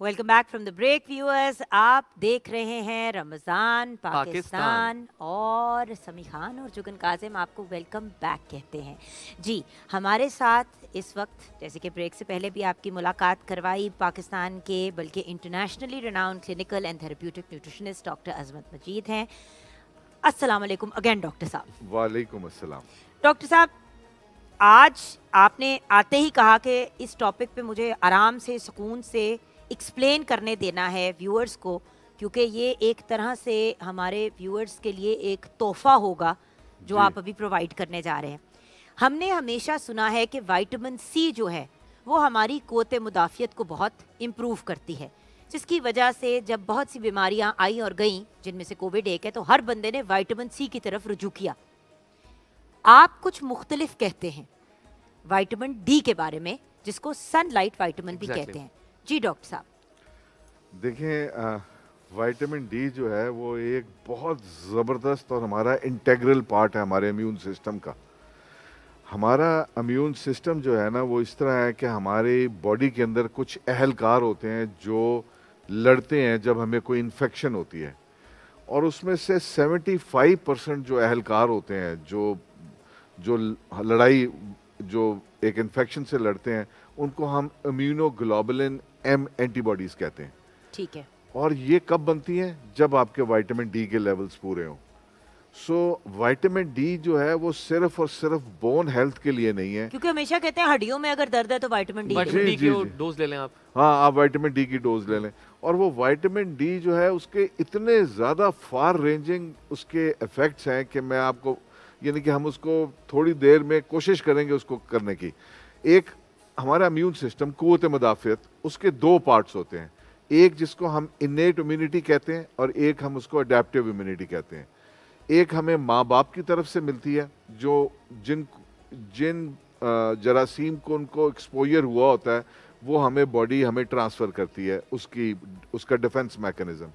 Welcome back from the break viewers आप देख रहे हैं रमज़ान पाकिस्तान, पाकिस्तान। और समी खान और जुगन काजिम आपको वेलकम बैक कहते हैं। जी हमारे साथ इस वक्त जैसे कि ब्रेक से पहले भी आपकी मुलाकात करवाई पाकिस्तान के बल्कि internationally renowned clinical and therapeutic nutritionist doctor Azmat Majeed हैं। अस्सलाम वालेकुम अगेन डॉक्टर साहब। वालेकुम अस्सलाम। डॉक्टर साहब आज आपने आते ही कहा कि इस टॉपिक पे मुझे आराम से सुकून से एक्सप्लेन करने देना है व्यूअर्स को क्योंकि ये एक तरह से हमारे व्यूअर्स के लिए एक तोहफा होगा जो आप अभी प्रोवाइड करने जा रहे हैं। हमने हमेशा सुना है कि विटामिन सी जो है वो हमारी कोत मुदाफ़ियत को बहुत इम्प्रूव करती है। जिसकी वजह से जब बहुत सी बीमारियाँ आई और गईं जिनमें से कोविड एक है तो हर बंदे ने विटामिन सी की तरफ़ रुजू किया। आप कुछ मुख्तलिफ़ कहते हैं विटामिन डी के बारे में जिसको सनलाइट विटामिन भी Exactly. कहते हैं। जी डॉक्टर साहब। देखें विटामिन डी जो है वो एक बहुत ज़बरदस्त और हमारा इंटेग्रल पार्ट है हमारे इम्यून सिस्टम का। हमारा इम्यून सिस्टम जो है ना वो इस तरह है कि हमारी बॉडी के अंदर कुछ अहलकार होते हैं जो लड़ते हैं जब हमें कोई इन्फेक्शन होती है। और उसमें से 75 परसेंट जो अहलकार होते हैं जो जो लड़ाई जो एक इन्फेक्शन से लड़ते हैं उनको हम इम्यूनोग्लोबुलिन एम एंटीबॉडीज कहते हैं। ठीक है। और ये कब बनती हैं? जब आपके विटामिन डी के लेवल्स पूरे हों। सो विटामिन डी जो है वो सिर्फ़ और सिर्फ़ बोन हेल्थ के लिए नहीं है। क्योंकि हमेशा कहते हैं हड्डियों में अगर दर्द है तो विटामिन डी विटामिन डी की डोज ले लें आप। हाँ आप विटामिन डी की डोज ले लें। और वो विटामिन डी जो है उसके इतने ज़्यादा फार रेंजिंग उसके इफ़ेक्ट्स हैं कि मैं आपको यानी कि हम उसको थोड़ी देर में कोशिश करेंगे उसको करने की। एक हमारा इम्यून सिस्टम कुत मदाफ़ियत उसके दो पार्ट्स होते हैं। एक जिसको हम इन्नेट इम्यूनिटी कहते हैं और एक हम उसको अडेप्टिव इम्यूनिटी कहते हैं। एक हमें माँ बाप की तरफ़ से मिलती है, जो जिन जिन जरासीम को उनको एक्सपोजर हुआ होता है, वो हमें बॉडी हमें ट्रांसफ़र करती है, उसकी, उसका डिफेंस मैकेनिज्म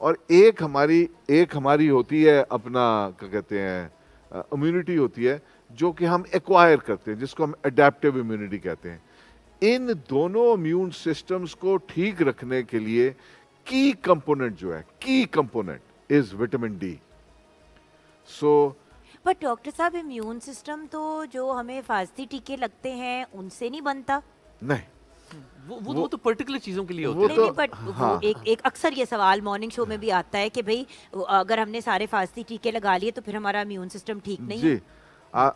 और एक हमारी एक हमारी होती है अपना, क्या कहते हैं इम्यूनिटी होती है, जो कि हम एक्वायर करते हैं, जिसको हम अडेप्टिव इम्यूनिटी कहते हैं। इन दोनों इम्यून सिस्टम्स को ठीक रखने के लिए की कंपोनेंट जो है की component is vitamin D so पर डॉक्टर साहब इम्यून सिस्टम तो जो हमें हिफाजती टीके लगते हैं उनसे नहीं बनता। नहीं। वो वो, वो तो पर्टिकुलर चीज़ों के लिए होते नहीं हैं। नहीं बट हाँ। एक एक अक्सर ये सवाल मॉर्निंग शो में भी आता है कि भाई अगर हमने सारे फास्ती टीके लगा लिए तो फिर हमारा इम्यून सिस्टम ठीक नहीं जी। आ,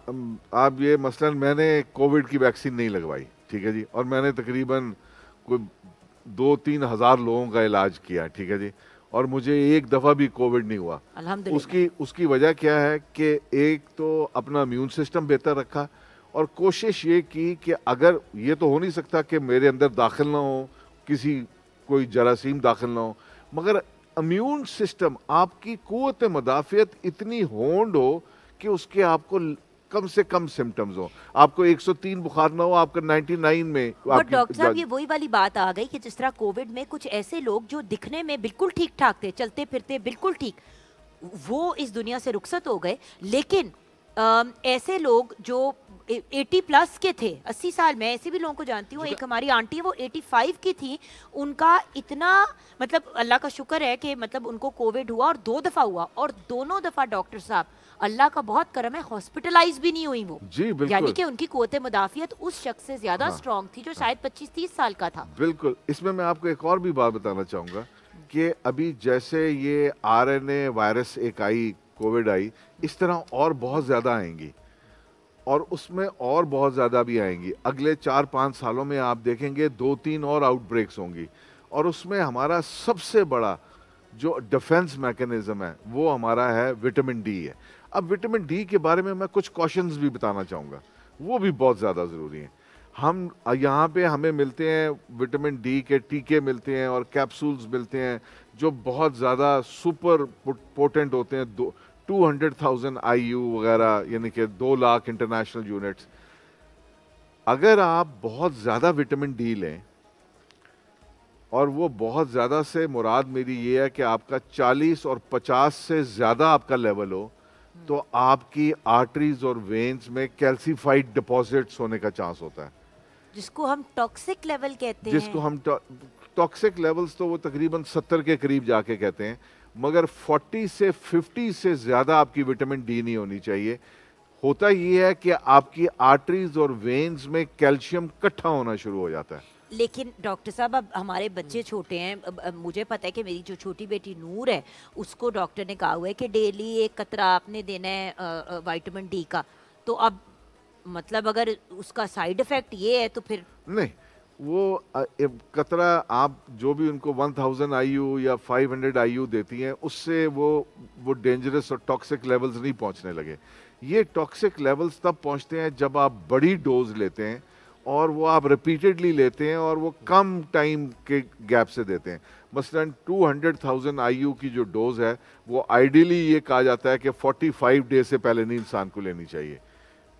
आप ये मसलन मैंने कोविड की वैक्सीन नहीं लगवाई ठीक है जी? और मैंने तकरीबन कोई दो तीन हज़ार लोगों का इलाज किया ठीक है जी? और मुझे एक दफ़ा भी कोविड नहीं हुआ। उसकी उसकी वजह क्या है कि एक तो अपना इम्यून सिस्टम बेहतर रखा और कोशिश ये की कि अगर ये तो हो नहीं सकता कि मेरे अंदर दाखिल ना हो किसी कोई जरासीम दाखिल ना हो मगर इम्यून सिस्टम आपकी कुत मदाफियत इतनी होंड हो कि उसके आपको कम से कम सिम्टम्स हो। आपको 103 बुखार ना हो आपका 99 में बट डॉक्टर साहब ये वही वाली बात आ गई कि जिस तरह कोविड में कुछ ऐसे लोग जो दिखने में बिल्कुल ठीक ठाक थे चलते फिरते बिल्कुल ठीक वो इस दुनिया से रुखसत हो गए। लेकिन अम, ऐसे लोग जो एटी प्लस के थे अस्सी साल में ऐसे भी लोगों को जानती हूँ एक हमारी आंटी है वो एटी फाइव की थी उनका इतना मतलब अल्लाह का शुक्र है कि मतलब उनको कोविड हुआ और दो दफ़ा हुआ और दोनों दफ़ा डॉक्टर साहब अल्लाह का बहुत करम है हॉस्पिटलाइज भी नहीं हुई वो। जी यानी कि उनकी कुत मुदाफियत उस शख्स से ज़्यादा हाँ। स्ट्रांग थी जो शायद 25-30 साल का था। बिल्कुल। इसमें मैं आपको एक और भी बात बताना चाहूँगा कि अभी जैसे ये आरएनए वायरस एक आई कोविड आई इस तरह और बहुत ज़्यादा आएँगी। और उसमें और बहुत ज़्यादा भी आएँगी। अगले चार पाँच सालों में आप देखेंगे दो तीन और आउटब्रेक्स होंगी। और उसमें हमारा सबसे बड़ा जो डिफेंस मैकेनिज्म है वो हमारा है विटामिन डी है। अब विटामिन डी के बारे में मैं कुछ क्वेश्चंस भी बताना चाहूँगा। वो भी बहुत ज़्यादा ज़रूरी हैं। हम, यहाँ पे हमें मिलते हैं विटामिन डी के टीके मिलते हैं और कैप्सूल्स मिलते हैं, जो बहुत ज़्यादा सुपर पोटेंट होते हैं। दो two hundred thousand I U वगैरह, यानी कि दो लाख इंटरनेशनल यूनिट्स अगर आप बहुत ज़्यादा विटामिन डी लें, और वो बहुत ज़्यादा से मुराद मेरी ये है कि आपका 40 और 50 से ज़्यादा आपका लेवल हो तो आपकी आर्टरीज और वेन्स में कैल्सीफाइड डिपॉजिट्स होने का चांस होता है। जिसको हम टॉक्सिक लेवल कहते हैं। जिसको हम टॉक्सिक लेवल्स तो वो तकरीबन 70 के करीब जाके कहते हैं मगर 40 से 50 से ज़्यादा आपकी विटामिन डी नहीं होनी चाहिए। होता ये है कि आपकी आर्टरीज और वेन्स में कैल्शियम इकट्ठा होना शुरू हो जाता है। लेकिन डॉक्टर साहब अब हमारे बच्चे छोटे हैं मुझे पता है कि मेरी जो छोटी बेटी नूर है उसको डॉक्टर ने कहा हुआ है कि डेली एक कतरा आपने देना है विटामिन डी का। तो अब मतलब अगर उसका साइड इफ़ेक्ट ये है तो फिर नहीं वो कतरा आप जो भी उनको 1000 आईयू या 500 आईयू देती हैं उससे वो वो डेंजरस और टॉक्सिक लेवल्स नहीं पहुँचने लगे। ये टॉक्सिक लेवल्स तब पहुँचते हैं जब आप बड़ी डोज लेते हैं और वो आप रिपीटेडली लेते हैं और वो कम टाइम के गैप से देते हैं। मसलन 200,000 आईयू की जो डोज है वो आइडियली ये कहा जाता है कि 45 डे से पहले नहीं इंसान को लेनी चाहिए।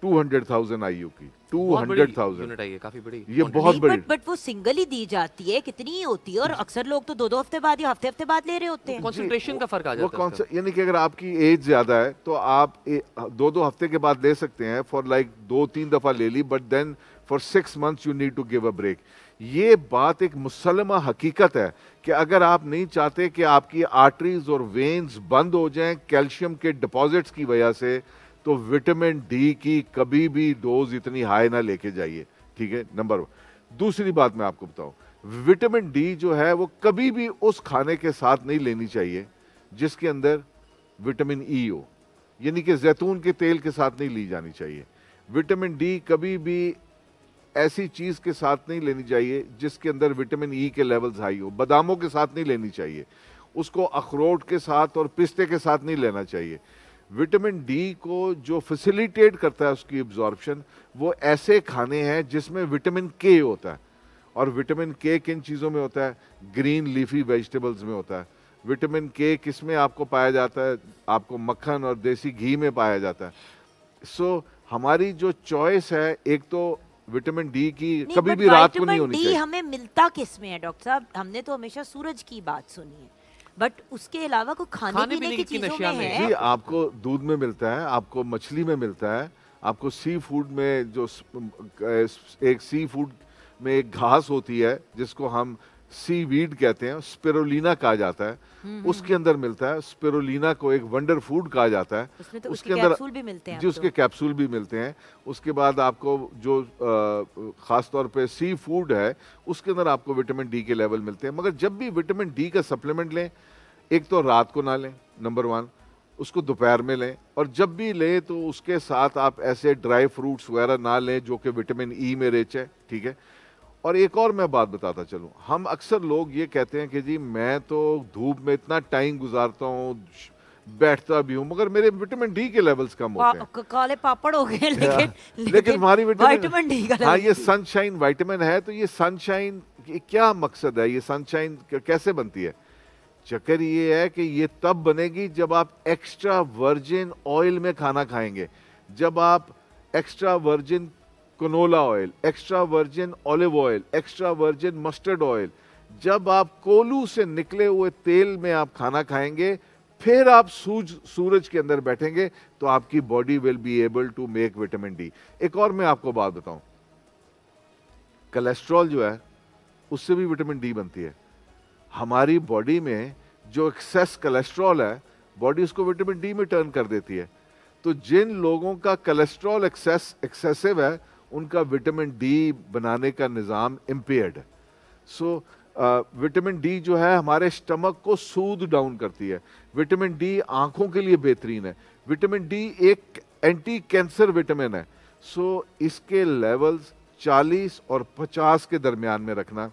200,000 आईयू की बहुत बड़ी 200,000 यूनिट आई है काफ़ी बड़ी ये बहुत बड़ी। बट बट वो सिंगल ही दी जाती है कितनी ही होती है और अक्सर लोग तो दो दो हफ़्ते बाद या हफ़्ते हफ़्ते बाद ले रहे होते हैं। कंसंट्रेशन का फ़र्क आ जाता है यानी कि अगर आपकी एज ज़्यादा है तो आप ए, दो दो हफ़्ते के बाद ले सकते हैं फॉर लाइक दो तीन दफ़ा ले ली but then for six months you need to give a break ये बात एक मुसलमा हकीकत है कि अगर आप नहीं चाहते कि आपकी आर्टरीज और वेन्स बंद हो जाएँ कैल्शियम के डिपॉजिट्स की वजह से तो विटामिन डी की कभी भी डोज इतनी हाई ना लेके जाइए। ठीक है? नंबर वन दूसरी बात मैं आपको बताऊँ। विटामिन डी जो है वो कभी भी उस खाने के साथ नहीं लेनी चाहिए जिसके अंदर विटामिन ई e हो। यानी कि जैतून के तेल के साथ नहीं ली जानी चाहिए। विटामिन डी कभी भी ऐसी चीज़ के साथ नहीं लेनी चाहिए जिसके अंदर विटामिन ई के लेवल्स हाई हो। बादामों के साथ नहीं लेनी चाहिए। उसको अखरोट के साथ और पिस्ते के साथ नहीं लेना चाहिए। विटामिन डी को जो फैसिलिटेट करता है उसकी एब्जॉर्प्शन वो ऐसे खाने हैं जिसमें विटामिन के होता है। और विटामिन के किन चीज़ों में होता है? ग्रीन लीफी वेजिटेबल्स में होता है। विटामिन के किसमें आपको पाया जाता है? आपको मक्खन और देसी घी में पाया जाता है। सो so, हमारी जो चॉइस है एक तो विटामिन डी की कभी भी रात को नहीं होनी चाहिए। हमें मिलता किसमें है डॉक्टर साहब? हमने तो हमेशा सूरज की बात सुनी है बट उसके अलावा कोई खाने, खाने पीने की की चीज़ों नशिया में में। है? जी आपको दूध में मिलता है आपको मछली में मिलता है आपको सी फ़ूड में जो एक सी फ़ूड में एक घास होती है जिसको हम सी वीड कहते हैं स्पिरोलिना कहा जाता है। उसके अंदर मिलता है स्पिरोलिना को एक वंडर फ़ूड कहा जाता है। उसमें तो उसके अंदर भी मिलते हैं जी उसके। कैप्सूल भी मिलते हैं। उसके बाद आपको जो खास तौर पे सी फ़ूड है उसके अंदर आपको विटामिन डी के लेवल मिलते हैं। मगर जब भी विटामिन डी का सप्लीमेंट लें एक तो रात को ना लें नंबर वन उसको दोपहर में लें। और जब भी लें तो उसके साथ आप ऐसे ड्राई फ्रूट्स वगैरह ना लें जो कि विटामिन ई में रिच है ठीक है? और एक और मैं बात बताता चलूँ। हम अक्सर लोग ये कहते हैं कि जी मैं तो धूप में इतना टाइम गुजारता हूँ बैठता भी हूँ मगर मेरे विटामिन डी के लेवल्स कम होते हैं। काले पापड़ हो गए लेकिन लेकिन हमारी विटामिन डी का हाँ ये सनशाइन विटामिन है तो ये सनशाइन क्या मकसद है? ये सनशाइन कैसे बनती है? चक्कर ये है कि ये तब बनेगी जब आप एक्स्ट्रा वर्जिन ऑयल में खाना खाएँगे। जब आप extra virgin canola oil extra virgin olive oil extra virgin mustard oil जब आप कोलू से निकले हुए तेल में आप खाना खाएँगे, फिर आप सूज, सूरज के अंदर बैठेंगे तो आपकी body will be able to make vitamin D एक और मैं आपको बात बताऊँ। कोलेस्ट्रॉल जो है, उससे भी विटामिन डी बनती है। हमारी बॉडी में जो एक्सेस कोलेस्ट्रॉल है बॉडी उसको विटामिन डी में टर्न कर देती है। तो जिन लोगों का कोलेस्ट्रॉल एक्सेस एक्सेसिव है उनका विटामिन डी बनाने का निज़ाम इम्पेयर्ड है। सो विटामिन डी जो है हमारे स्टमक को सूद डाउन करती है। विटामिन डी आँखों के लिए बेहतरीन है। विटामिन डी एक एंटी कैंसर विटामिन है। सो so, इसके लेवल्स 40 और 50 के दरमियान में रखना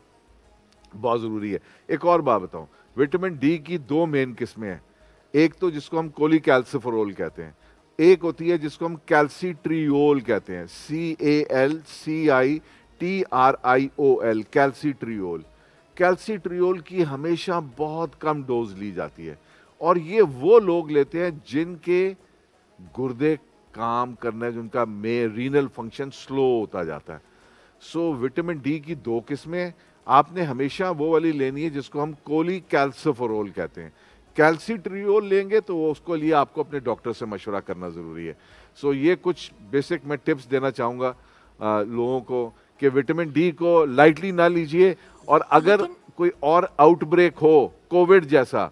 बहुत ज़रूरी है। एक और बात बताऊँ विटामिन डी की दो मेन किस्में हैं। एक तो जिसको हम कोलिकैल्सिफेरोल कहते हैं। एक होती है जिसको हम कैल्सीट्रियोल कहते हैं। C A L C I T R I O L calcitriol. Calcitriol की हमेशा बहुत कम डोज ली जाती है। और ये वो लोग लेते हैं जिनके गुर्दे काम करने, जिनका में, रीनल फ़ंक्शन स्लो होता जाता है। सो विटामिन डी की दो किस्में आपने हमेशा वो वाली लेनी है जिसको हम कोली कैल्सोफोरोल कहते हैं। कैल्सीट्रियोल लेंगे तो वो उसको लिए आपको अपने डॉक्टर से मशवरा करना ज़रूरी है। सो so, ये कुछ बेसिक मैं टिप्स देना चाहूँगा लोगों को कि विटामिन डी को लाइटली ना लीजिए और अगर कोई और आउटब्रेक हो कोविड जैसा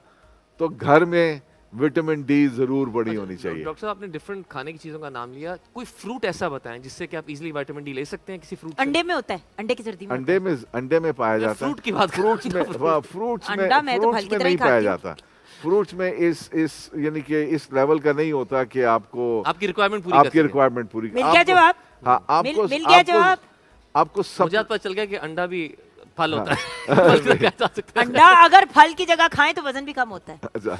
तो घर में विटामिन डी ज़रूर बड़ी अच्छा, होनी चाहिए। डॉक्टर साहब आपने डिफरेंट खाने की चीज़ों का नाम लिया। कोई फ्रूट ऐसा बताएँ जिससे कि आप इजीली विटामिन डी ले सकते हैं किसी फ्रूट अंडे में होता है अंडे की सर्दी में अंडे में अंडे में पाया जाता है। फ्रूट की बात फ्रूट्स में फ्रूट्स में फ्रूट्स तो में नहीं पाया जाता। फ्रूट्स में इस इस यानी कि इस लेवल का नहीं होता कि आपको आपकी रिक्वायरमेंट पूरी आपकी रिक्वायरमेंट पूरी मिल गया जवाब। हाँ आपको मिल गया जवाब। आपको सब मुझे पता चल गया कि अंडा भी फल होता हाँ। है। अंडा अगर फल की जगह खाएँ तो वज़न भी कम होता है। अच्छा।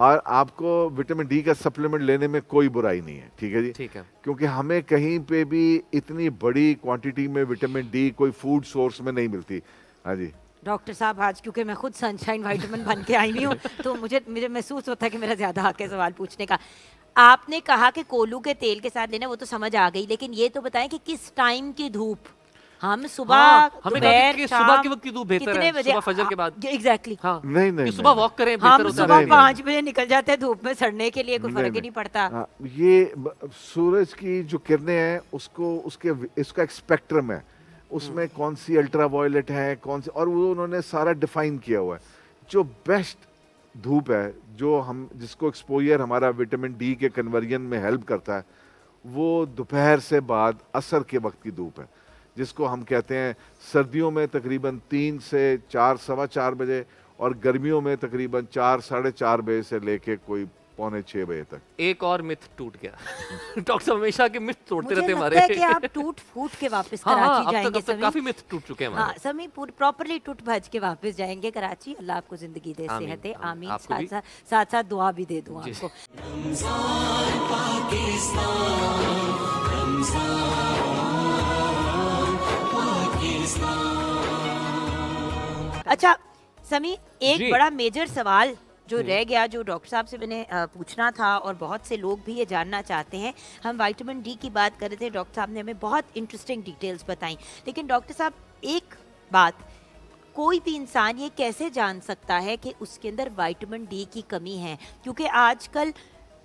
और आपको विटामिन डी का सप्लीमेंट लेने में कोई बुराई नहीं है ठीक है जी? ठीक है। क्योंकि हमें कहीं पे भी इतनी बड़ी क्वांटिटी में विटामिन डी कोई फ़ूड सोर्स में नहीं मिलती। हाँ जी। डॉक्टर साहब आज क्योंकि मैं खुद सनशाइन वाइटामिन बन के आई हूँ तो मुझे मुझे महसूस होता है कि मेरा ज़्यादा हक है सवाल पूछने का। आपने कहा कि कोलू के तेल के साथ लेना वो तो समझ आ गई लेकिन ये तो बताएँ कि किस टाइम की धूप? हम सुबह हाँ, हमें कि सुबह के वक्त की धूप बेहतर है सुबह फजर के बाद। एग्जैक्टली हाँ, नहीं नहीं सुबह वॉक करें हम सुबह पाँच बजे निकल जाते हैं धूप में सड़ने के लिए कोई फ़र्क ही नहीं। पड़ता। हाँ, ये सूरज की जो किरणें हैं उसको उसके इसका एक स्पेक्ट्रम है। उसमें कौन सी अल्ट्रा वायलेट है, कौन सी, और वो उन्होंने सारा डिफाइन किया हुआ है। जो बेस्ट धूप है, जो हम, जिसको एक्सपोजर हमारा विटामिन डी के कन्वर्जन में हेल्प करता है, वो दोपहर से बाद असर के वक्त की धूप है, जिसको हम कहते हैं सर्दियों में तकरीबन तीन से चार, सवा चार बजे, और गर्मियों में तकरीबन चार, साढ़े चार बजे से लेके कोई पौने छह बजे तक। एक और मिथ टूट गया। डॉक्टर हमेशा के मिथ तोड़ते रहते हमारे। कि आप टूट फूट के वापस हाँ, कराची हाँ, जाएँगे अब तक, काफ़ी मिथ टूट चुके हैं हाँ, समी प्रॉपरली टूट भज के वापस जाएँगे कराची। अल्लाह आपको ज़िंदगी दे सेहत आमीन। साथ साथ साथ साथ दुआ भी दे दूँ आपको। अच्छा समी एक बड़ा मेजर सवाल जो हम्म। रह गया जो डॉक्टर साहब से मैंने पूछना था और बहुत से लोग भी ये जानना चाहते हैं। हम वाइटामिन डी की बात कर रहे थे डॉक्टर साहब ने हमें बहुत इंटरेस्टिंग डिटेल्स बताई। लेकिन डॉक्टर साहब एक बात कोई भी इंसान ये कैसे जान सकता है कि उसके अंदर विटामिन डी की कमी है? क्योंकि आजकल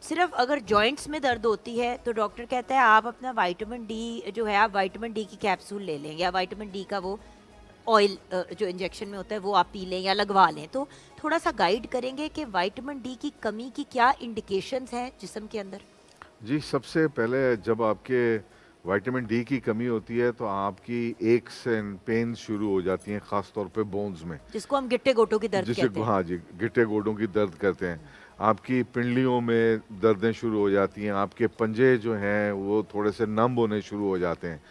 सिर्फ़ अगर जॉइंट्स में दर्द होती है तो डॉक्टर कहता है आप अपना वाइटामिन डी जो है आप विटामिन डी की कैप्सूल ले लें या विटामिन डी का वो ऑयल जो इंजेक्शन में होता है वो आप पी लें या लगवा लें। तो थोड़ा सा गाइड करेंगे कि विटामिन डी की कमी की क्या इंडिकेशंस हैं जिसम के अंदर? जी सबसे पहले जब आपके विटामिन डी की कमी होती है तो आपकी एक से पेन शुरू हो जाती हैं खास तौर पे बोन्स में। जिसको हम गिट्टे गोटों की दर्द कहते हैं। हाँ जी गिट्टे गोटों की दर्द करते हैं। आपकी पिंडलियों में दर्दें शुरू हो जाती हैं आपके पंजे जो हैं वो थोड़े से नम होने शुरू हो जाते हैं।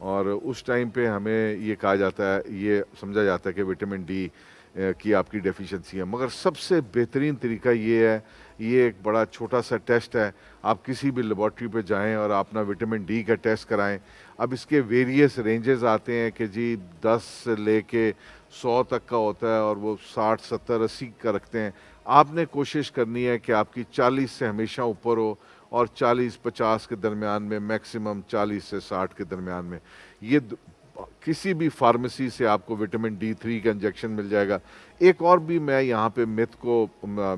और उस टाइम पे हमें ये कहा जाता है, ये समझा जाता है कि विटामिन डी की आपकी डेफिशिएंसी है। मगर सबसे बेहतरीन तरीका ये है, ये एक बड़ा छोटा सा टेस्ट है। आप किसी भी लेबॉर्ट्री पे जाएँ और अपना विटामिन डी का टेस्ट कराएँ। अब इसके वेरियस रेंजेस आते हैं कि जी 10 से लेके 100 तक का होता है और वो 60 70 80 का रखते हैं। आपने कोशिश करनी है कि आपकी 40 से हमेशा ऊपर हो। और 40-50 के दरमियान में मैक्सिमम 40 से 60 के दरमियान में। ये किसी भी फार्मेसी से आपको विटामिन डी थ्री का इंजेक्शन मिल जाएगा। एक और भी मैं यहाँ पे मिथ को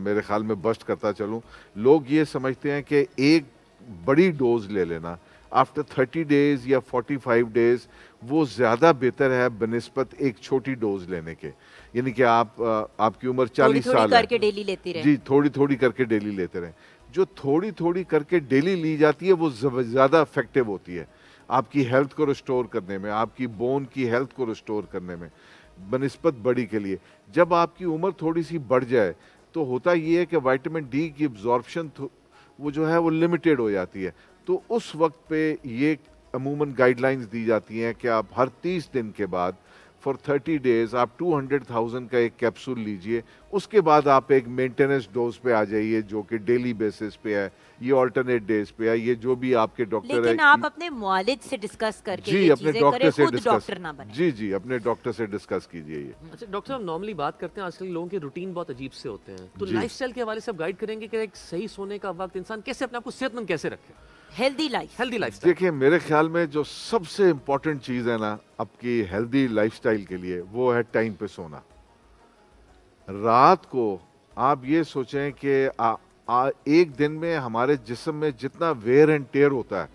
मेरे ख्याल में बस्ट करता चलूँ। लोग ये समझते हैं कि एक बड़ी डोज ले लेना आफ्टर थर्टी डेज़ या फोर्टी फाइव डेज़ वो ज़्यादा बेहतर है बनस्पत एक छोटी डोज लेने के। यानी कि आप आपकी उम्र चालीस साल करके डेली लेते रहे। जी थोड़ी थोड़ी करके डेली लेते रहे। जो थोड़ी थोड़ी करके डेली ली जाती है, वो ज़्यादा इफ़ेक्टिव होती है। आपकी हेल्थ को रिस्टोर करने में, आपकी बोन की हेल्थ को रिस्टोर करने में बनस्पत बड़ी के लिए। जब आपकी उम्र थोड़ी सी बढ़ जाए तो होता ये है कि वाइटामिन डी की एब्जॉर्बशन वो जो है, वो लिमिटेड हो जाती है। तो उस वक्त पे ये अमूमन गाइडलाइंस दी जाती हैं कि आप हर तीस दिन के बाद फॉर थर्टी डेज़ आप टू हंड्रेड थाउज़ेंड का एक कैप्सूल लीजिए उसके बाद आप एक मेंटेनेंस डोज पे आ जाइए जो कि डेली बेसिस पे है ये ऑल्टरनेट डेज़ पे है ये जो भी आपके डॉक्टर लेकिन है आप अपने मुआलिज से डिस्कस करके जी अपने डॉक्टर से डिस्कस जी जी अपने डॉक्टर से डिस्कस कीजिए ये। अच्छा डॉक्टर साहब नॉर्मली बात करते हैं आजकल लोगों के रूटीन बहुत अजीब से होते हैं। तो लाइफस्टाइल के हवाले से आप गाइड करेंगे कि एक सही सोने का वक्त इंसान कैसे अपने आप को सेहतमंद कैसे रखे? हेल्दी लाइफ हेल्दी लाइफ देखिए मेरे ख्याल में जो सबसे इम्पोर्टेंट चीज़ है ना आपकी हेल्दी लाइफस्टाइल के लिए वो है टाइम पे सोना। रात को आप ये सोचें कि आ, आ, एक दिन में हमारे जिस्म में जितना वेयर एंड टेयर होता है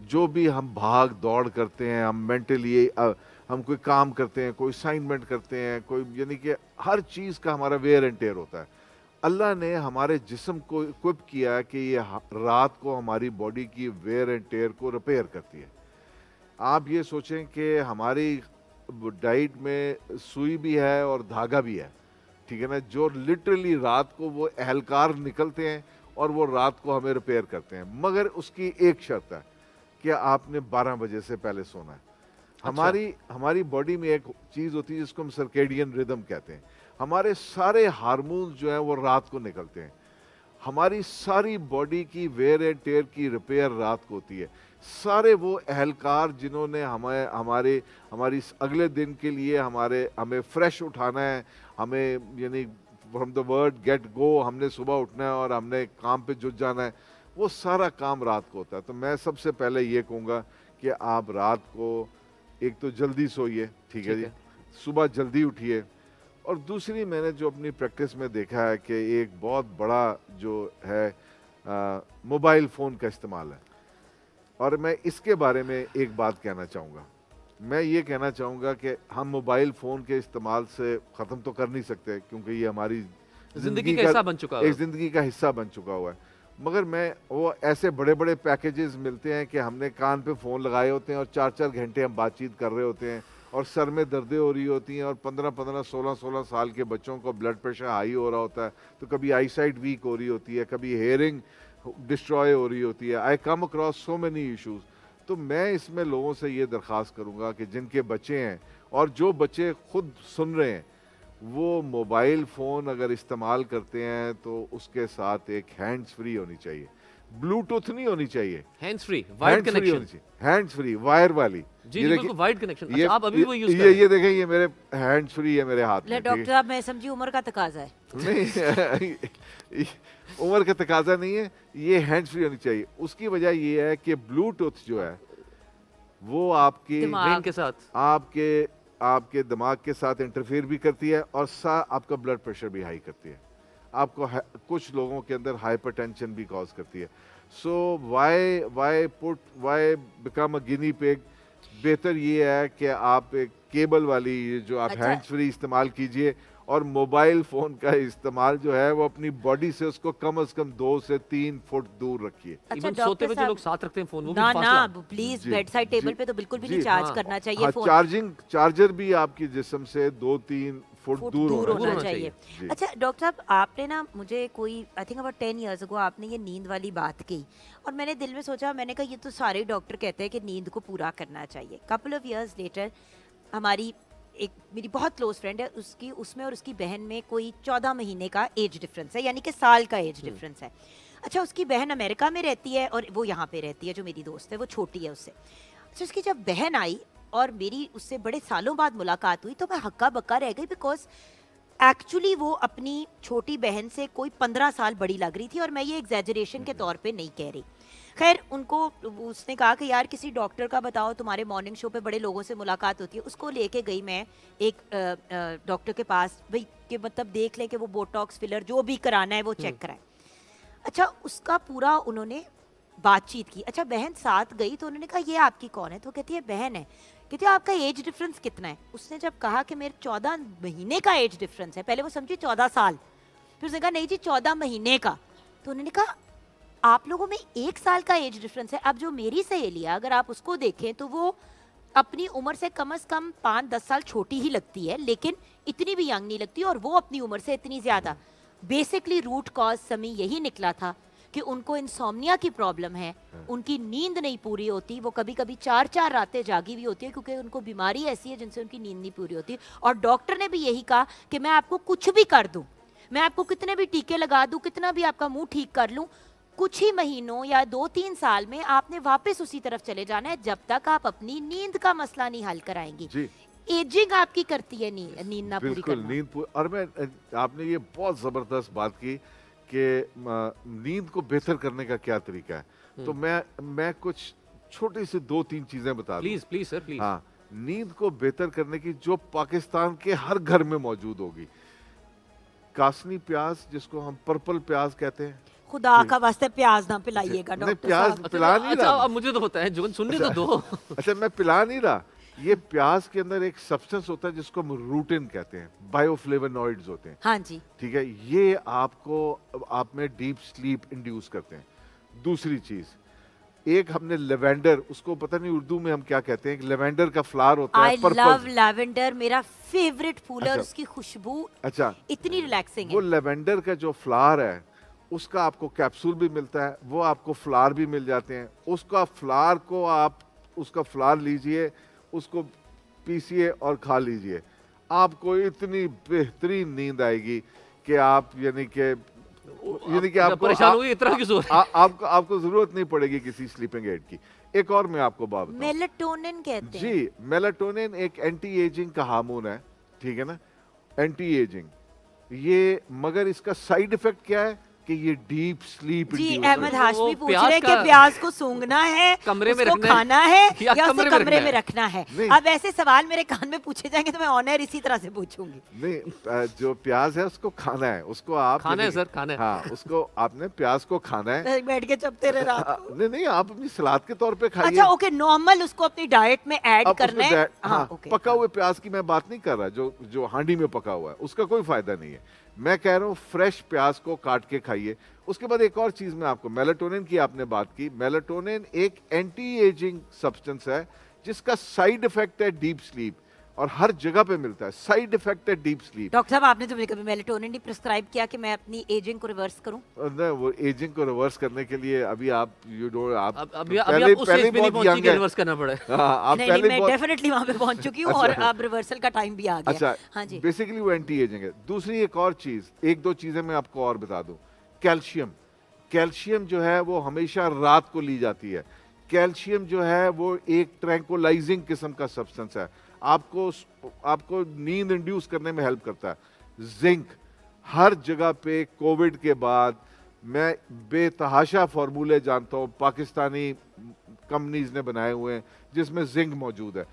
जो भी हम भाग दौड़ करते हैं हम मेंटली हम कोई काम करते हैं कोई असाइनमेंट करते हैं कोई यानी कि हर चीज़ का हमारा वेयर एंड टेयर होता है। अल्लाह ने हमारे जिस्म को इक्विप किया है कि ये रात को हमारी बॉडी की वेयर एंड टेयर को रिपेयर करती है। आप ये सोचें कि हमारी डाइट में सुई भी है और धागा भी है ठीक है ना? जो लिटरली रात को वो एहलकार निकलते हैं और वो रात को हमें रिपेयर करते हैं। मगर उसकी एक शर्त है कि आपने 12 बजे से पहले सोना है। अच्छा। हमारी हमारी बॉडी में एक चीज़ होती है जिसको हम सर्केडियन रिदम कहते हैं। हमारे सारे हारमोन्स जो हैं वो रात को निकलते हैं। हमारी सारी बॉडी की वेयर एंड टेयर की रिपेयर रात को होती है। सारे वो अहलकार जिन्होंने हमें हमारे हमारी अगले दिन के लिए हमारे हमें फ्रेश उठाना है हमें यानी from the word get go हमने सुबह उठना है और हमने काम पे जुट जाना है वो सारा काम रात को होता है। तो मैं सबसे पहले ये कहूँगा कि आप रात को एक तो जल्दी सोइए ठीक है जी। सुबह जल्दी उठिए और दूसरी मैंने जो अपनी प्रैक्टिस में देखा है कि एक बहुत बड़ा जो है मोबाइल फ़ोन का इस्तेमाल है। और मैं इसके बारे में एक बात कहना चाहूँगा। मैं ये कहना चाहूँगा कि हम मोबाइल फ़ोन के इस्तेमाल से ख़त्म तो कर नहीं सकते क्योंकि ये हमारी ज़िंदगी का हिस्सा बन चुका एक ज़िंदगी का हिस्सा बन चुका हुआ है। मगर मैं वो ऐसे बड़े बड़े पैकेजेस मिलते हैं कि हमने कान पे फ़ोन लगाए होते हैं और चार चार घंटे हम बातचीत कर रहे होते हैं। और सर में दर्दें हो रही होती हैं और पंद्रह पंद्रह, सोलह सोलह साल के बच्चों को ब्लड प्रेशर हाई हो रहा होता है तो कभी आई साइट वीक हो रही होती है, कभी हेयरिंग डिस्ट्रॉय हो रही होती है। I come across so many issues तो मैं इसमें लोगों से ये दरख्वास्त करूँगा कि जिनके बच्चे हैं और जो बच्चे खुद सुन रहे हैं, वो मोबाइल फ़ोन अगर इस्तेमाल करते हैं तो उसके साथ एक हैंड्स फ्री होनी चाहिए। ब्लूटूथ नहीं होनी चाहिए। Hands free wired connection hands free wire वाली। जी ये बिल्कुल वायर्ड कनेक्शन अच्छा आप अभी वो यूज़ ये ये देखें ये मेरे हैंड्स फ्री है मेरे हाथ में डॉक्टर साहब मैं समझी उम्र का तकाजा है। नहीं उम्र का तकाजा नहीं है ये हैंड्स फ्री होनी चाहिए। उसकी वजह ये है कि ब्लूटूथ जो है वो आपकी ब्रेन के साथ। आपके आपके दिमाग के साथ इंटरफेयर भी करती है और सा आपका ब्लड प्रेशर भी हाई करती है। आपको कुछ लोगों के अंदर हाइपरटेंशन भी कॉज करती है। So why why put why become a guinea pig बेहतर ये है कि आप एक केबल वाली जो आप अच्छा। हैंड्स फ्री इस्तेमाल कीजिए और मोबाइल फ़ोन का इस्तेमाल जो है वो अपनी बॉडी से उसको कम से कम दो से तीन फुट दूर रखिए। अच्छा, सोते हुए जो लोग साथ रखते हैं फ़ोन वो ना ना प्लीज़ बेड साइड टेबल पे तो बिल्कुल भी नहीं चार्ज हाँ, करना चाहिए हाँ, चार्जिंग चार्जर भी आपकी जिसम से दो तीन फुट दूर, दूर होना, होना चाहिए, चाहिए। अच्छा डॉक्टर साहब आपने ना मुझे कोई I think about ten years ago आपने ये नींद वाली बात की और मैंने दिल में सोचा मैंने कहा ये तो सारे डॉक्टर कहते हैं कि नींद को पूरा करना चाहिए। कपल ऑफ़ ईयर्स लेटर हमारी एक मेरी बहुत क्लोज फ्रेंड है उसकी उसमें और उसकी बहन में कोई चौदह महीने का एज डिफरेंस है यानी कि साल का एज डिफरेंस। है। अच्छा उसकी बहन अमेरिका में रहती है और वो यहाँ पे रहती है जो मेरी दोस्त है वो छोटी है उससे। अच्छा उसकी जब बहन आई और मेरी उससे बड़े सालों बाद मुलाकात हुई तो मैं हक्का बक्का रह गई बिकॉज़ एक्चुअली वो अपनी छोटी बहन से कोई पंद्रह साल बड़ी लग रही थी और मैं ये एग्जेजरेशन के। तौर पे नहीं कह रही। खैर उनको उसने कहा कि यार किसी डॉक्टर का बताओ तुम्हारे मॉर्निंग शो पे बड़े लोगों से मुलाकात होती है। उसको लेके गई मैं एक डॉक्टर के पास भाई कि मतलब देख लें कि वो बोटॉक्स फिलर जो भी कराना है वो चेक हम्म। कराए। अच्छा उसका पूरा उन्होंने बातचीत की। अच्छा बहन साथ गई तो उन्होंने कहा ये आपकी कौन है? तो कहती है बहन है। कहती आपका एज डिफरेंस कितना है? उसने जब कहा कि मेरे चौदह महीने का एज डिफरेंस है, पहले वो समझी चौदह साल। फिर उसने कहा, नहीं जी, चौदह महीने का। तो उन्होंने कहा, आप लोगों में एक साल का एज डिफरेंस है। अब जो मेरी सहेली अगर आप उसको देखें तो वो अपनी उम्र से कम अज कम पाँच दस साल छोटी ही लगती है, लेकिन इतनी भी यंग नहीं लगती और वो अपनी उम्र से इतनी ज़्यादा। बेसिकली रूट कॉज समी यही निकला था। कि उनको इंसोमनिया की प्रॉब्लम है। हाँ। उनकी नींद नहीं पूरी होती वो कभी कभी चार चार रातें जागी हुई होती है क्योंकि उनको बीमारी ऐसी है जिनसे उनकी नींद नहीं पूरी होती। और डॉक्टर ने भी यही कहा कि मैं आपको कुछ भी कर दूँ मैं आपको कितने भी टीके लगा दूँ कितना भी आपका मुँह ठीक कर लूँ कुछ ही महीनों या दो तीन साल में आपने वापस उसी तरफ़ चले जाना है जब तक आप अपनी नींद का मसला नहीं हल कराएँगी। एजिंग आपकी करती है नींद नींद ना पूरी करना। नींद और मैं आपने ये बहुत ज़बरदस्त बात की कि नींद को बेहतर करने का क्या तरीका है? तो मैं मैं कुछ छोटी सी दो तीन चीज़ें बता प्लीज़ प्लीज़ सर प्लीज़। हाँ नींद को बेहतर करने की जो पाकिस्तान के हर घर में मौजूद होगी। कासनी प्याज जिसको हम पर्पल प्याज कहते हैं। खुदा का वास्ते प्याज ना पिलाइएगा डॉक्टर प्याज साहब। पिला नहीं अच्छा रहा। अब मुझे तो होता है जोन सुनने तो दो। अच्छा मैं पिला नहीं रहा। ये प्याज के अंदर एक सब्सटेंस होता है जिसको हम रूटिन कहते हैं बायोफ्लेवोनॉइड्स होते हैं। हाँ जी। ठीक है? ये आपको आप में डीप स्लीप इंड्यूस करते हैं। दूसरी चीज़ एक हमने लेवेंडर उसको पता नहीं उर्दू में हम क्या कहते हैं? लेवेंडर का फ्लावर होता आई है लव पर्पल लैवेंडर मेरा फेवरेट फूल है अच्छा। उसकी खुशबू अच्छा। इतनी रिलैक्सिंग वो लेवेंडर का जो फ्लावर है उसका आपको कैप्सूल भी मिलता है वो आपको फ्लावर भी मिल जाते हैं। उसका फ्लावर को आप उसका फ्लावर लीजिए उसको पीसिए और खा लीजिए। आपको इतनी बेहतरीन नींद आएगी कि आप यानी कि यानी कि आपको परेशान आ- इतना सो रहे आपको आपको ज़रूरत नहीं पड़ेगी किसी स्लीपिंग एड की। एक और मैं आपको बात। मेलेटोनिन कहते हैं। जी मेलाटोनिन एक एंटी एजिंग का हार्मोन है ठीक है ना? एंटी एजिंग ये मगर इसका साइड इफ़ेक्ट क्या है? कि ये डीप स्लीप जी अहमद हाशमी वो पूछ रहे हैं कि प्याज को सूंघना है कमरे में उसको रखना खाना है या या कमरे उसे में कमरे रखना में है? रखना है? अब ऐसे सवाल मेरे कान में पूछे जाएँगे तो मैं ऑनर इसी तरह से पूछूँगी। नहीं जो प्याज है उसको खाना है उसको आप खाना है सर, खाना है। हाँ उसको आपने प्याज को खाना है। बैठ के चपते रहे नहीं नहीं आप अपनी सलाद के तौर पर खाइए। अच्छा ओके नॉर्मल उसको अपनी डाइट में ऐड अब करना है? हाँ हाँ, ओके पका हुए प्याज की मैं बात नहीं कर रहा जो जो हांडी में पका हुआ है उसका कोई फ़ायदा नहीं है। मैं कह रहा हूँ फ्रेश प्याज को काट के खाइए। उसके बाद एक और चीज़ में आपको मेलाटोनिन की आपने बात की। मेलाटोनिन एक एंटी एजिंग सब्सटेंस है, जिसका साइड इफ़ेक्ट है डीप स्लीप और हर जगह पे मिलता है। साइड इफ़ेक्ट है डीप स्लीप डॉक्टर साहब आपने तो मुझे कभी मेलेटोनिन नहीं प्रिस्क्राइब किया कि मैं अपनी एजिंग को रिवर्स करूँ? न वो एजिंग को रिवर्स करने के लिए अभी आप यू डोंट आप अब अभी अभी आप उस पहले पे नहीं बहुत कि है। रिवर्स करना पड़े। हाँ, आप नहीं नहीं पहले मैं डेफिनेटली वहाँ पे पहुँच चुकी हूँ और अच्छा। अब रिवर्सल का टाइम भी आ गया। अच्छा हाँ जी। बेसिकली वो एंटी एजिंग है। दूसरी एक और चीज़ एक दो चीज़ें मैं आपको और बता दूँ। कैल्शियम कैल्शियम जो है वो हमेशा रात को ली जाती है। कैल्शियम जो है वो एक ट्रैंकुलाइजिंग किस्म का सब्सटेंस है। आपको आपको नींद इंड्यूस करने में हेल्प करता है। जिंक हर जगह पे कोविड के बाद मैं बेतहाशा फार्मूले जानता हूँ पाकिस्तानी कंपनीज़ ने बनाए हुए हैं जिसमें जिंक मौजूद है।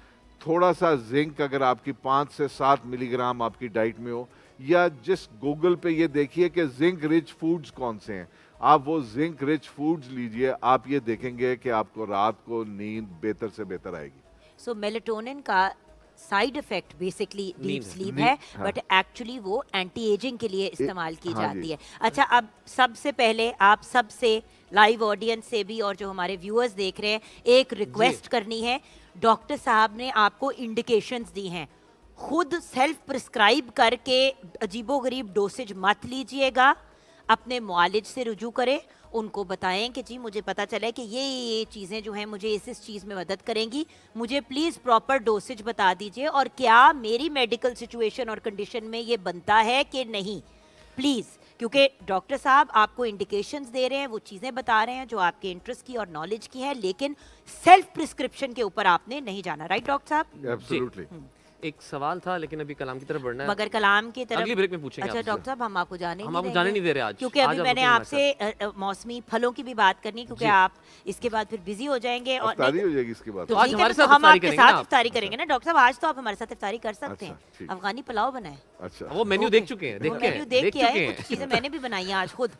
थोड़ा सा जिंक अगर आपकी पाँच से सात मिलीग्राम आपकी डाइट में हो या जिस गूगल पे ये देखिए कि जिंक रिच फूड्स कौन से हैं आप वो जिंक रिच फूड्स लीजिए आप ये देखेंगे कि आपको रात को नींद बेहतर से बेहतर आएगी। सो so, मेलेटोनिन का साइड इफ़ेक्ट बेसिकली डीप है। स्लीप है हाँ। बट एक्चुअली वो एंटी एजिंग के लिए इस्तेमाल की हाँ जाती है। अच्छा अब सबसे पहले आप सबसे लाइव ऑडियंस से भी और जो हमारे व्यूअर्स देख रहे हैं एक रिक्वेस्ट करनी है। डॉक्टर साहब ने आपको इंडिकेशंस दी हैं। खुद सेल्फ प्रिस्क्राइब करके अजीबोगरीब डोसेज मत लीजिएगा। अपने मालिज से रुजू करें उनको बताएँ कि जी मुझे पता चला है कि ये ये चीज़ें जो हैं मुझे इस इस चीज़ में मदद करेंगी। मुझे प्लीज़ प्रॉपर डोसेज बता दीजिए और क्या मेरी मेडिकल सिचुएशन और कंडीशन में ये बनता है कि नहीं? प्लीज़ क्योंकि डॉक्टर साहब आपको इंडिकेशंस दे रहे हैं वो चीज़ें बता रहे हैं जो आपके इंटरेस्ट की और नॉलेज की है लेकिन सेल्फ प्रिस्क्रिप्शन के ऊपर आपने नहीं जाना राइट डॉक्टर साहब? एक सवाल था लेकिन अभी कलाम की तरफ़ बढ़ना है। मगर कलाम की तरफ़ अगली ब्रेक में पूछेंगे अच्छा डॉक्टर साहब हम आपको जाने हम नहीं आपको जाने नहीं दे रहे आज। क्योंकि अभी मैंने आपसे मौसमी फलों की भी बात करनी क्योंकि आप इसके बाद फिर बिज़ी हो जाएँगे और हो जाएगी इसके बाद। तो आज हमारे तो साथ हम आपके करेंगे ना साथ इफ्तारी करेंगे ना डॉक्टर साहब आज तो आप हमारे साथ इफ्तारी कर सकते अच्छा, हैं। अफगानी पुलाव बनाए। अच्छा। वो मेन्यू देख चुके हैं देख के मेन्यू देख के आए कुछ चीज़ें मैंने भी बनाई हैं आज खुद।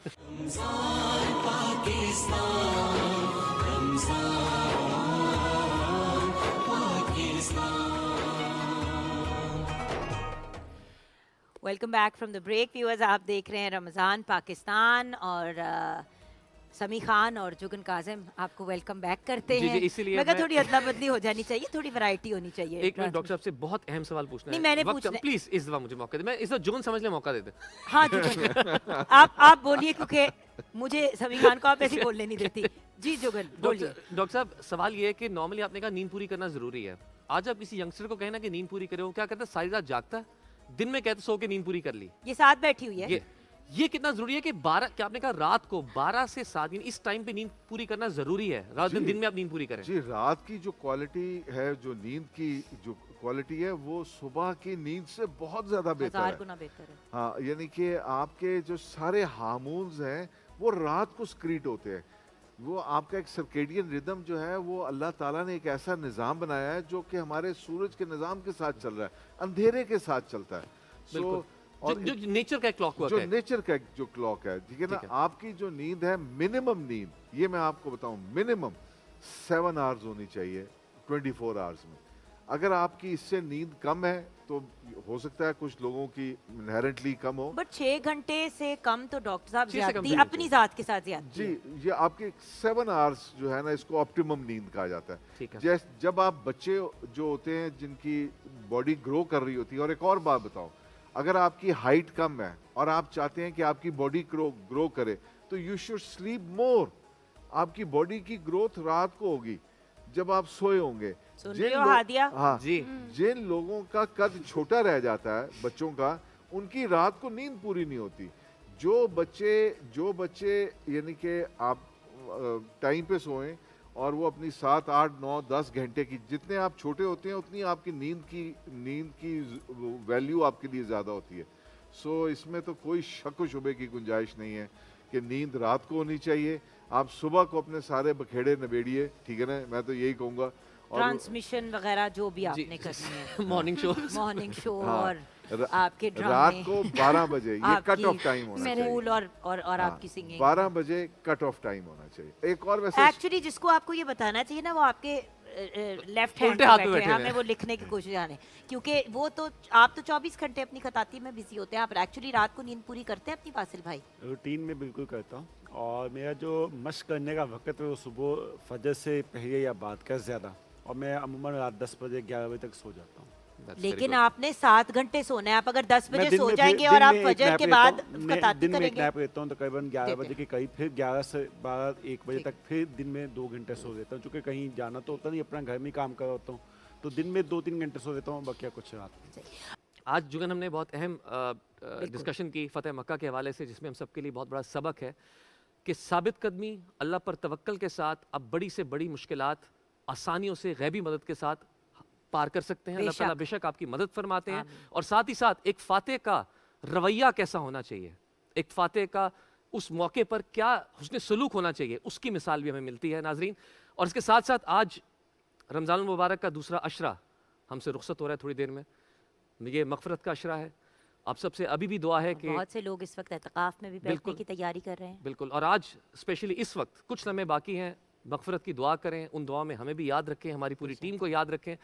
Welcome back from the break viewers आप देख रहे हैं रमज़ान पाकिस्तान और समी खान और जुगन काजिम आपको वेलकम बैक करते जी, जी, हैं। इसीलिए मैं- थोड़ी अदला बदली हो जानी चाहिए थोड़ी वैरायटी होनी चाहिए। एक मिनट डॉक्टर साहब से बहुत अहम सवाल पूछना नहीं, है। मैंने पूछना प्लीज़ इस दफ़ा मुझे मौका दे। मैं इस दफ़ा जोन समझ ले मौका दे दे। हाँ जुगन आप आप बोलिए क्योंकि मुझे समी खान को आप ऐसे बोलने नहीं देती। जी जुगन बोलिए। डॉक्टर साहब सवाल ये है कि नॉर्मली आपने कहा नींद पूरी करना ज़रूरी है। आज आप किसी यंगस्टर को कहना कि नींद पूरी करे वो क्या करता है? सारी रात जागता है? दिन में कहते सो के नींद पूरी कर ली। ये साथ बैठी हुई है। ये ये कितना ज़रूरी है कि 12 क्या आपने कहा रात को 12 से 7 दिन इस टाइम पे नींद पूरी करना ज़रूरी है? रात दिन दिन में आप नींद पूरी करें। जी रात की जो क्वालिटी है जो नींद की जो क्वालिटी है वो सुबह की नींद से बहुत ज़्यादा बेहतर है। बेहतर है। हाँ यानी कि आपके जो सारे हार्मोन्स हैं वो रात को स्क्रीट होते हैं। वो आपका एक सर्केडियन रिदम जो है वो अल्लाह ताला ने एक ऐसा निज़ाम बनाया है जो कि हमारे सूरज के निज़ाम के साथ चल रहा है अंधेरे के साथ चलता है। सो और जो, जो नेचर का क्लॉक जो है नेचर का जो क्लॉक है ठीक है ना? आपकी जो नींद है मिनिमम नींद ये मैं आपको बताऊँ मिनिमम सेवन आवर्स होनी चाहिए ट्वेंटी फोर आवर्स में। अगर आपकी इससे नींद कम है तो हो सकता है कुछ लोगों की इनहेरेंटली कम हो। बट छह घंटे से कम तो डॉक्टर साहब। अपनी जात के साथ ज़्यादा जी ये आपके सेवन आवर्स जो है ना इसको ऑप्टिमम नींद कहा जाता है। ठीक है। जैस जब आप बच्चे जो होते हैं जिनकी बॉडी ग्रो कर रही होती है और एक और बात बताओ अगर आपकी हाइट कम है और आप चाहते हैं कि आपकी बॉडी ग्रो ग्रो करे तो यू शुड स्लीप मोर आपकी बॉडी की ग्रोथ रात को होगी। जब आप सोए होंगे। जिन लो- हादिया? हाँ। जी। जिन लोगों का कद छोटा रह जाता है बच्चों का उनकी रात को नींद पूरी नहीं होती। जो बच्चे जो बच्चे यानी कि आप टाइम पे सोएँ और वो अपनी सात आठ नौ दस घंटे की जितने आप छोटे होते हैं उतनी आपकी नींद की नींद की वैल्यू आपके लिए ज़्यादा होती है। सो so, इसमें तो कोई शक व शुबे की गुंजाइश नहीं है कि नींद रात को होनी चाहिए। आप सुबह को अपने सारे बखेड़े नबेड़िए ठीक है ना? मैं तो यही कहूँगा। ट्रांसमिशन वगैरह जो भी आपने करनी है। मॉर्निंग शो मॉर्निंग शो और आपके रात को 12 बजे ये कट ऑफ़ टाइम होना चाहिए। मेरे और और और हाँ, आपकी सिंगिंग 12 बजे कट ऑफ़ टाइम होना चाहिए। एक और वैसे एक्चुअली जिसको आपको ये बताना चाहिए ना वो आपके लेफ़्ट हैंड पे हाथ बैठे हैं। हमें वो लिखने की कोशिश आने क्योंकि वो तो आप तो 24 घंटे अपनी खताती में बिज़ी होते हैं। आप एक्चुअली रात को नींद पूरी करते हैं अपनी फासिल भाई? रूटीन में बिल्कुल करता हूँ। और मेरा जो मश करने का वक्त है वो सुबह फजर से पहले या बाद का ज़्यादा। और मैं अमूमन रात दस बजे ग्यारह बजे तक सो जाता हूँ। लेकिन आपने सात घंटे सोना है आप अगर दस बजे सो जाएँगे और आप फजर के बाद दिन में एक नैप लेता हूँ तकरीबन ग्यारह बजे के करीब फिर ग्यारह से बारह एक बजे तक फिर दिन में दो घंटे सो लेता हूँ चूँकि कहीं जाना तो होता नहीं अपना घर में काम कर होता हूँ। तो दिन में दो तीन घंटे सो लेता हूँ बाकी कुछ रात में। आज जुगन हमने बहुत अहम डिस्कशन की फतेह मक्का के हवाले से जिसमें हम सबके लिए बहुत बड़ा सबक है कि साबित कदमी अल्लाह पर तवक्ल के साथ अब बड़ी से बड़ी मुश्किलात आसानियों से गैबी मदद के साथ पार कर सकते हैं अल्लाह ताला बेशक। आपकी मदद फरमाते हैं। और साथ ही साथ एक फातेह का रवैया कैसा होना चाहिए? एक फातेह का उस मौके पर क्या हुस्न सलूक होना चाहिए? उसकी मिसाल भी हमें मिलती है नाजरीन। और इसके साथ साथ आज रमज़ान मुबारक का दूसरा अशरा हमसे रुखसत हो रहा है थोड़ी देर में। ये मगफरत का अशरा है। आप सबसे अभी भी दुआ है कि बहुत से लोग इस वक्त एतकाफ में भी बैठने की तैयारी कर रहे हैं। बिल्कुल। और आज स्पेशली इस वक्त कुछ लम्हे बाकी हैं। मगफरत की दुआ करें उन दुआ में हमें भी याद रखें हमारी पूरी टीम को याद रखें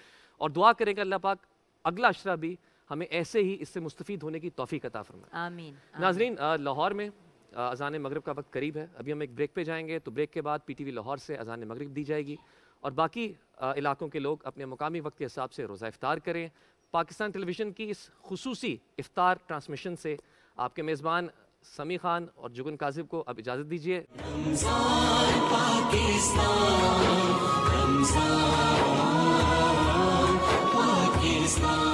और दुआ करें कि अल्लाह पाक अगला अशरा भी हमें ऐसे ही इससे मुस्तफ़ होने की तोफ़ी अता फरमाए। आमीन आमीन। नाजरीन लाहौर में अजान मगरब का वक्त करीब है। अभी हम एक ब्रेक पे जाएँगे तो ब्रेक के बाद पीटीवी लाहौर से अजान मगरब दी जाएगी और बाकी इलाकों के लोग अपने मुकामी वक्त के हिसाब से रोज़ा इफ्तार करें। पाकिस्तान टेलीविज़न की इस खसूसी इफ्तार ट्रांसमिशन से आपके मेज़बान समी खान और जुगन काजिब को अब इजाज़त दीजिए। पाकिस्तान।